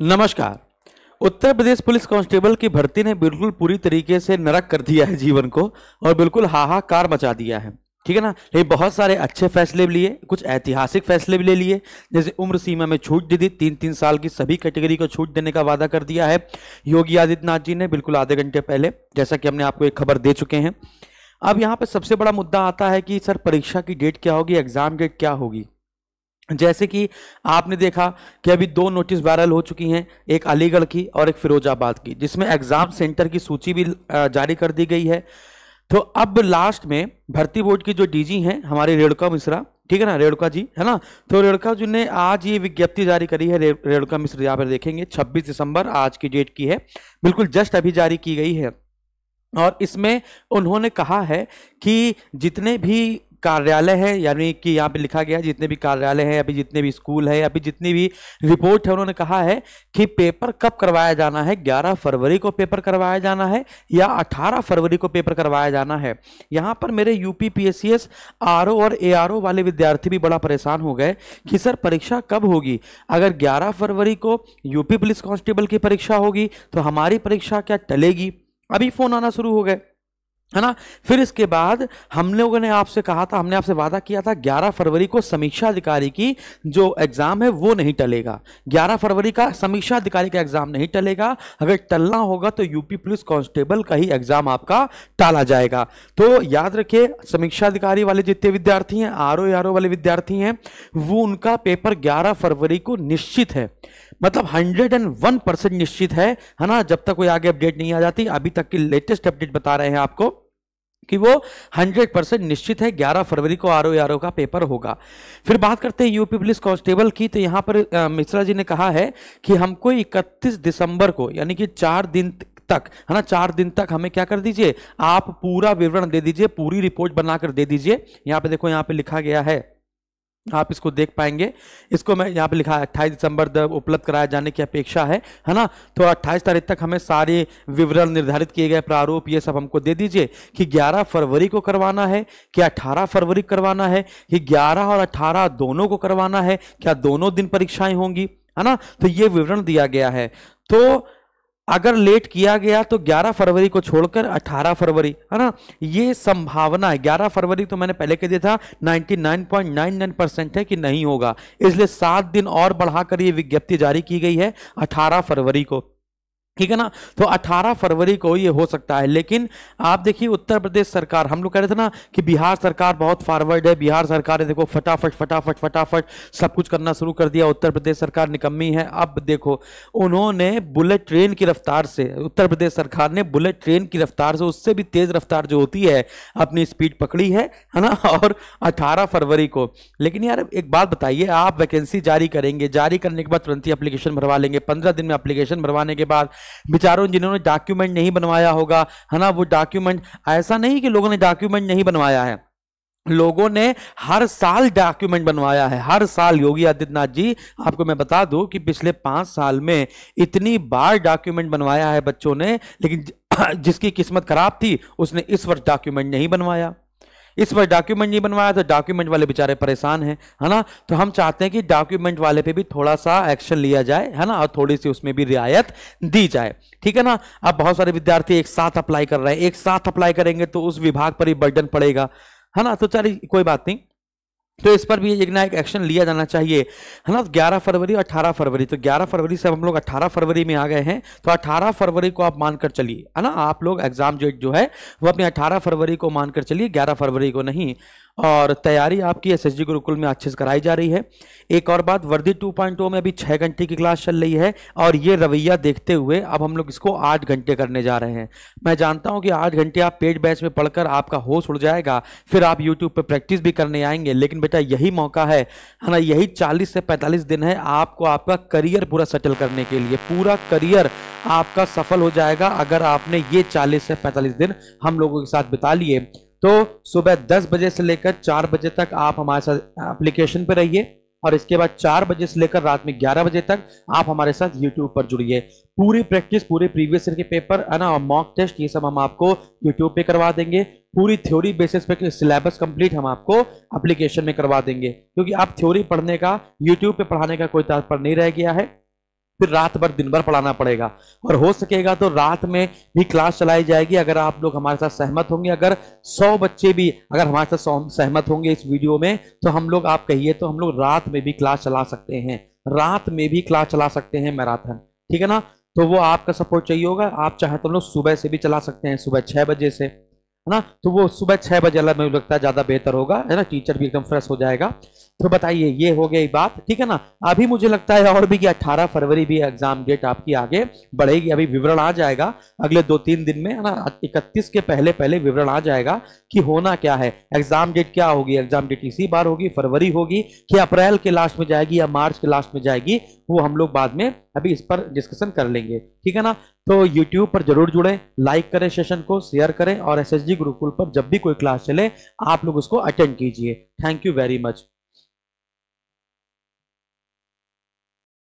नमस्कार। Uttar Pradesh police constable की भर्ती ने बिल्कुल पूरी तरीके से नरक कर दिया है जीवन को और बिल्कुल हाहाकार मचा दिया है। ठीक है ना? ये बहुत सारे अच्छे फैसले भी लिए, कुछ ऐतिहासिक फैसले भी ले लिए। जैसे उम्र सीमा में छूट दे दी तीन तीन साल की सभी कैटेगरी को छूट देने का वादा कर दिया है। योगी आदित्यनाथ जी ने बिल्कुल आधे घंटे पहले, जैसा कि हमने आपको एक खबर दे चुके हैं। अब यहाँ पर सबसे बड़ा मुद्दा आता है कि, सर, परीक्षा की डेट क्या होगी? एग्ज़ाम डेट क्या होगी? जैसे कि आपने देखा कि अभी दो नोटिस वायरल हो चुकी हैं, एक अलीगढ़ की और एक फिरोजाबाद की, जिसमें एग्ज़ाम सेंटर की सूची भी जारी कर दी गई है। तो अब लास्ट में भर्ती बोर्ड की जो डीजी हैं, हमारी रेणुका मिश्रा, ठीक है ना, रेणुका जी, है ना? तो रेणुका जी ने आज ये विज्ञप्ति जारी करी है रेणुका मिश्रा यहाँ पर देखेंगे 26 दिसंबर आज की डेट की है। बिल्कुल जस्ट अभी जारी की गई है। और इसमें उन्होंने कहा है कि जितने भी कार्यालय है, यानी कि यहाँ पे लिखा गया जितने भी कार्यालय हैं, अभी जितने भी स्कूल है, अभी जितनी भी रिपोर्ट है, उन्होंने कहा है कि पेपर कब करवाया जाना है? 11 फरवरी को पेपर करवाया जाना है या 18 फरवरी को पेपर करवाया जाना है? यहाँ पर मेरे UP P S C S R और एआरओ वाले विद्यार्थी भी बड़ा परेशान हो गए कि सर परीक्षा कब होगी? अगर ग्यारह फरवरी को यूपी पुलिस कांस्टेबल की परीक्षा होगी तो हमारी परीक्षा क्या टलेगी? अभी फ़ोन आना शुरू हो गए। है ना? फिर इसके बाद हम लोगों ने आपसे कहा था, हमने आपसे वादा किया था 11 फरवरी को समीक्षा अधिकारी की जो एग्ज़ाम है, वो नहीं टलेगा। 11 फरवरी का समीक्षा अधिकारी का एग्ज़ाम नहीं टलेगा। अगर टलना होगा तो यूपी पुलिस कांस्टेबल का ही एग्ज़ाम आपका टाला जाएगा। तो याद रखिए, समीक्षा अधिकारी वाले जितने विद्यार्थी हैं आर ओ वाले विद्यार्थी हैं, वो उनका पेपर ग्यारह फरवरी को निश्चित है। मतलब हंड्रेड एंड वन परसेंट निश्चित है है ना? जब तक कोई आगे अपडेट नहीं आ जाती, अभी तक की लेटेस्ट अपडेट बता रहे हैं आपको। कि वो 100 परसेंट निश्चित है 11 फरवरी को आर ओ का पेपर होगा। फिर बात करते हैं यूपी पुलिस कांस्टेबल की तो यहाँ पर मिश्रा जी ने कहा है कि हमको 31 दिसंबर को, यानी कि चार दिन तक, है ना, चार दिन तक हमें क्या कर दीजिए, आप पूरा विवरण दे दीजिए, पूरी रिपोर्ट बनाकर दे दीजिए। यहाँ पे देखो, यहाँ पे लिखा गया है आप इसको देख पाएँगे। इसको मैं यहाँ पे लिखा है, अट्ठाईस दिसंबर तक उपलब्ध कराए जाने की अपेक्षा है है ना? तो अट्ठाईस तारीख तक हमें सारे विवरण निर्धारित किए गए प्रारूप, ये सब हमको दे दीजिए कि 11 फरवरी को करवाना है, क्या 18 फरवरी करवाना है, कि 11 और 18 दोनों को करवाना है, क्या दोनों दिन परीक्षाएँ होंगी, है ना? तो ये विवरण दिया गया है। तो अगर लेट किया गया तो 11 फरवरी को छोड़कर 18 फरवरी, है ना? ये संभावना है। 11 फरवरी तो मैंने पहले कह दिया था 99.99 परसेंट है कि नहीं होगा। इसलिए सात दिन और बढ़ाकर ये विज्ञप्ति जारी की गई है 18 फरवरी को। ठीक है ना? तो 18 फरवरी को ये हो सकता है, लेकिन आप देखिए उत्तर प्रदेश सरकार, हम लोग कह रहे थे ना कि बिहार सरकार बहुत फॉरवर्ड है, बिहार सरकार ने देखो फटाफट फटाफट फटाफट सब कुछ करना शुरू कर दिया, उत्तर प्रदेश सरकार निकम्मी है। अब देखो, उन्होंने बुलेट ट्रेन की रफ्तार से, उत्तर प्रदेश सरकार ने बुलेट ट्रेन की रफ्तार से, उससे भी तेज रफ्तार जो होती है, अपनी स्पीड पकड़ी है है ना? और अठारह फरवरी को। लेकिन यार, एक बात बताइए, आप वैकेंसी जारी करेंगे, जारी करने के बाद तुरंत ही अपलीकेशन भरवा लेंगे, पंद्रह दिन में अप्लीकेशन भरवाने के बाद बेचारों जिन्होंने डॉक्यूमेंट नहीं बनवाया होगा, है ना? वो डॉक्यूमेंट ऐसा नहीं कि लोगों ने डॉक्यूमेंट नहीं बनवाया है। लोगों ने हर साल डॉक्यूमेंट बनवाया है। हर साल, योगी आदित्यनाथ जी, आपको मैं बता दूँ कि पिछले पाँच साल में इतनी बार डॉक्यूमेंट बनवाया है बच्चों ने, लेकिन जिसकी किस्मत खराब थी, उसने इस वर्ष डॉक्यूमेंट नहीं बनवाया। इस बार डॉक्यूमेंट नहीं बनवाया तो डॉक्यूमेंट वाले बेचारे परेशान हैं, है ना? तो हम चाहते हैं कि डॉक्यूमेंट वाले पे भी थोड़ा सा एक्शन लिया जाए, है ना? और थोड़ी सी उसमें भी रियायत दी जाए, ठीक है ना? अब बहुत सारे विद्यार्थी एक साथ अप्लाई कर रहे हैं, एक साथ अप्लाई करेंगे तो उस विभाग पर ही बर्डन पड़ेगा, है ना? तो चलिए, कोई बात नहीं। तो इस पर भी एक ना एक एक्शन लिया जाना चाहिए। है ना? ग्यारह फरवरी और अठारह फरवरी। तो ग्यारह फरवरी से हम लोग अठारह फरवरी में आ गए हैं। तो अठारह फरवरी को आप मानकर चलिए। है ना? आप लोग एग्ज़ाम डेट जो है, वो अपने अठारह फरवरी को मानकर चलिए। ग्यारह फरवरी को नहीं। और तैयारी आपकी एस एस गुरुकुल में अच्छे से कराई जा रही है। एक और बात, वर्दी 2.0 में अभी छः घंटे की क्लास चल रही है और ये रवैया देखते हुए अब हम लोग इसको आठ घंटे करने जा रहे हैं। मैं जानता हूँ कि आठ घंटे आप पेड बैच में पढ़कर आपका होश उड़ जाएगा, फिर आप यूट्यूब पर प्रैक्टिस भी करने आएँगे, लेकिन बेटा यही मौका है ना? यही चालीस से पैंतालीस दिन है आपको आपका करियर पूरा सेटल करने के लिए, पूरा करियर आपका सफल हो जाएगा अगर आपने ये चालीस से पैंतालीस दिन हम लोगों के साथ बिता लिए। तो सुबह दस बजे से लेकर चार बजे तक आप हमारे साथ एप्लीकेशन पर रहिए और इसके बाद चार बजे से लेकर रात में ग्यारह बजे तक आप हमारे साथ यूट्यूब पर जुड़िए। पूरी प्रैक्टिस पूरे प्रीवियस ईयर के पेपर है ना, और मॉक टेस्ट ये सब हम आपको यूट्यूब पे करवा देंगे। पूरी थ्योरी बेसिस पे सिलेबस कंप्लीट हम आपको एप्लीकेशन में करवा देंगे। क्योंकि आप थ्योरी पढ़ने का यूट्यूब पे पढ़ाने का कोई तात्पर्य नहीं रह गया है। फिर रात भर दिन भर पढ़ाना पड़ेगा। और हो सकेगा तो रात में भी क्लास चलाई जाएगी। अगर आप लोग हमारे साथ सहमत होंगे, अगर सौ बच्चे भी, अगर हमारे साथ सहमत होंगे इस वीडियो में तो हम लोग, आप कहिए तो हम लोग रात में भी क्लास चला सकते हैं। रात में भी क्लास चला सकते हैं मैराथन। ठीक है ना? तो वो आपका सपोर्ट चाहिए होगा। आप चाहे तो लोग सुबह से भी चला सकते हैं, सुबह छह बजे से। है ना? तो वो सुबह छह बजे अलग मुझे लगता है, ज़्यादा बेहतर होगा। है ना? टीचर भी एकदम फ्रेश हो जाएगा। तो बताइए, ये हो गई बात, ठीक है ना? अभी मुझे लगता है और भी कि 18 फरवरी भी एग्ज़ाम डेट आपकी आगे बढ़ेगी, अभी विवरण आ जाएगा, अगले दो तीन दिन में, है ना? इकतीस के पहले पहले विवरण आ जाएगा कि होना क्या है। एग्ज़ाम डेट क्या होगी? एग्ज़ाम डेट इसी बार होगी, फरवरी होगी, कि अप्रैल के लास्ट में जाएगी या मार्च के लास्ट में जाएगी, वो हम लोग बाद में अभी इस पर डिस्कशन कर लेंगे, ठीक है ना? तो यूट्यूब पर ज़रूर जुड़े लाइक करें सेशन को शेयर करें और एस एस गुरुकुल पर जब भी कोई क्लास चले, आप लोग उसको अटेंड कीजिए। Thank you very much